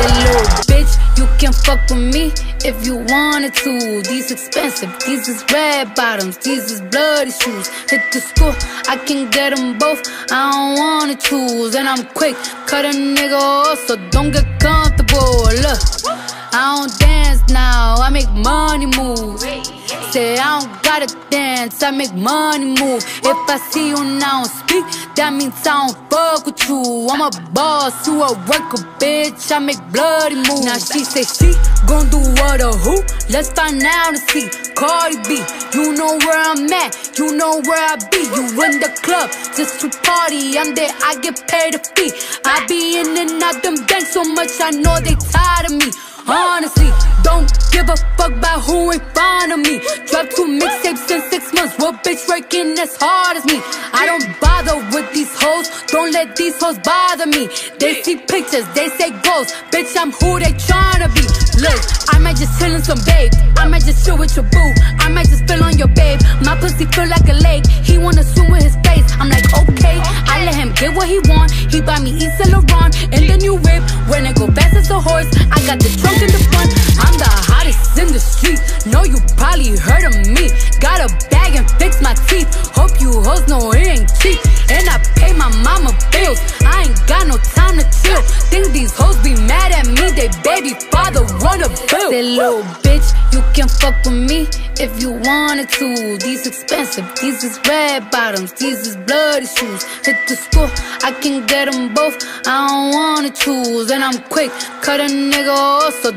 Said little bitch, you can fuck with me if you wanted to. These expensive, these is red bottoms, these is bloody shoes. Hit the school, I can get them both. I don't wanna choose, and I'm quick, cut a nigga off, so don't get comfortable. Look, I don't dance now, I make money moves. Say I don't gotta dance, I make money move. If I see you now speak, that means I don't fuck with you. I'm a boss, you a worker, bitch. I make bloody moves. Now she say she gon' do what or who? Let's find out and see. Cardi B, you know where I'm at, you know where I be. You in the club just to party. I'm there, I get paid a fee. I be in and out them banks so much, I know they tired of me. Give a fuck about who ain't fond of me. Drop two mixtapes in six months. What bitch working as hard as me? I don't bother with these hoes. Don't let these hoes bother me. They see pictures, they say goals. Bitch, I'm who they tryna be. Look, I might just chill in some babe. I might just chill with your boo. I might just spill on your babe. My pussy feel like a lake. He wanna swim with his face. I'm like, okay. I let him get what he want. He buy me East Laurent A bag and fix my teeth. Hope you hoes know it ain't cheap. And I pay my mama bills. I ain't got no time to chill. Think these hoes be mad at me. They baby father wanna bill. Say little bitch, you can fuck with me if you wanted to. These expensive, these is red bottoms, these is bloody shoes. Hit the school, I can get them both. I don't wanna choose, and I'm quick, cut a nigga off so.